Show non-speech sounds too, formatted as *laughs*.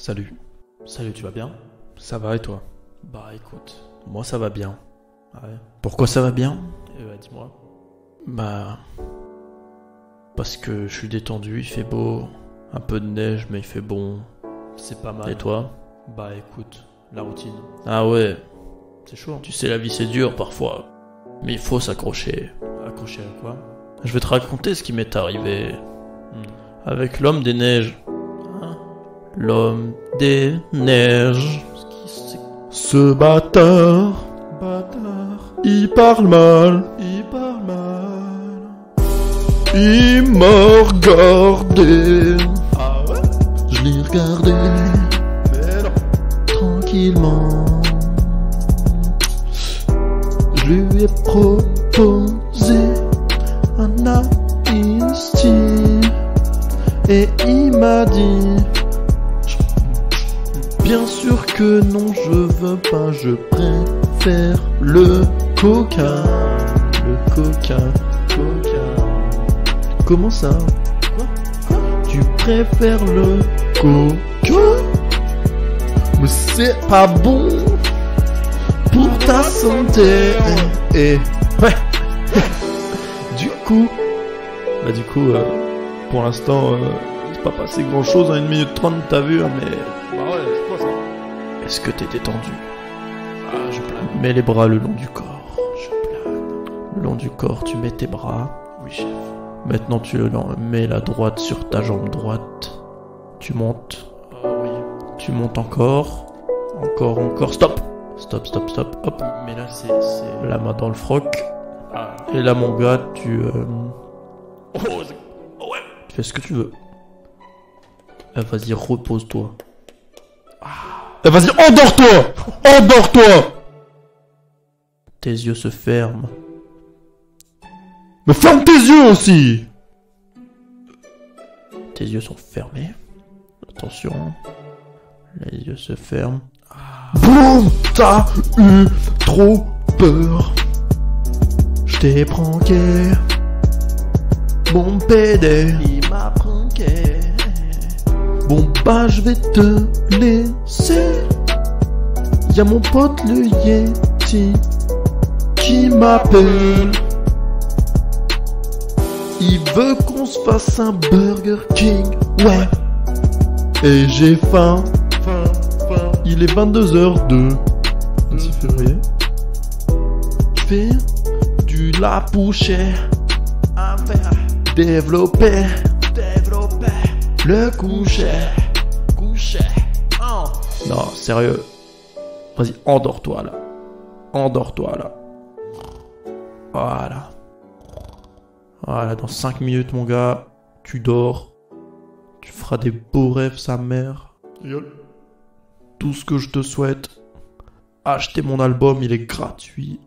Salut. Salut, tu vas bien? Ça va et toi? Bah écoute. Moi ça va bien. Ah ouais Pourquoi ça va bien? Eh bah dis-moi. Bah. Parce que je suis détendu, il fait beau. Un peu de neige, mais il fait bon. C'est pas mal. Et toi? Bah écoute, la routine. Ah ouais, C'est chaud. hein tu sais, la vie c'est dur parfois. Mais il faut s'accrocher. Accroché à quoi? Je vais te raconter ce qui m'est arrivé Hmm. avec l'homme des neiges. L'homme des neiges. Ce qui c'est Ce bâtard, bâtard. il parle mal. Il parle mal. Il m'a regardé. Ah ouais? Je l'ai regardé Mais non. tranquillement. Je lui ai proposé un ice et il m'a dit Bien sûr que non, je veux pas, je préfère le coca. Le coca, coca. Comment ça Tu préfères le coca? Mais c'est pas bon pour ta santé. Et ouais. *laughs* du coup, bah du coup, euh, pour l'instant, euh, pas passé grand chose en 1 minute 30, t'as vu, hein, mais Bah ouais, c'est quoi ça? est-ce que t'es détendu? Ah, je plane. Mets les bras le long du corps. Je plane. Le long du corps, tu mets tes bras. Oui, chef. Maintenant, tu le- mets la droite sur ta jambe droite. Tu montes. Ah oui. Tu montes encore. Encore, encore. Stop Stop, stop, stop. Hop. Mais là, c'est. La main dans le froc. Ah. Et là, mon gars, tu, euh, Oh, oh ouais tu fais ce que tu veux. Ah, Vas-y, repose-toi. Ah, Vas-y, endors-toi Endors-toi Tes yeux se ferment. Mais ferme tes yeux aussi Tes yeux sont fermés. Attention. Les yeux se ferment. Boum T'as eu trop peur. Je t'ai pranké. Mon PD. Il m'a pranké. Bon bah je vais te laisser. Y'a mon pote le Yeti qui m'appelle. Il veut qu'on se fasse un Burger King, ouais. Et j'ai faim. Il est 22h02. 26 février. Je fais du la. Un verre. Développer. Le coucher. Couché. Oh. Non, sérieux. Vas-y, endors-toi là. Endors-toi là. Voilà. Voilà, dans 5 minutes, mon gars, tu dors. Tu feras des beaux rêves, sa mère. Tout ce que je te souhaite. Acheter mon album, il est gratuit.